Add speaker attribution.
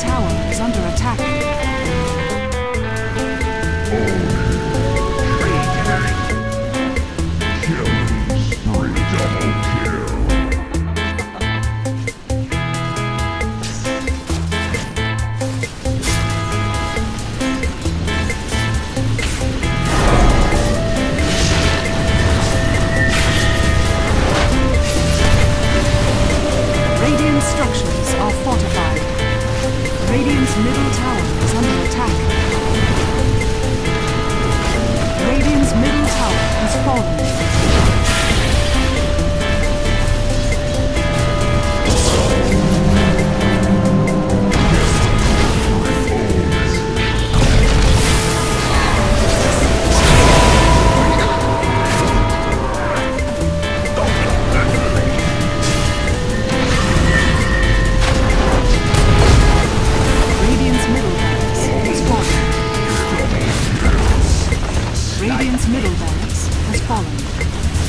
Speaker 1: tower is under attack. Structures are fortified. Radiant's middle tower is under Middle balance has fallen.